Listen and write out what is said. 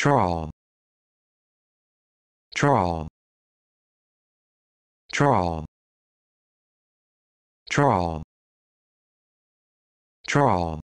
trawl trawl trawl trawl trawl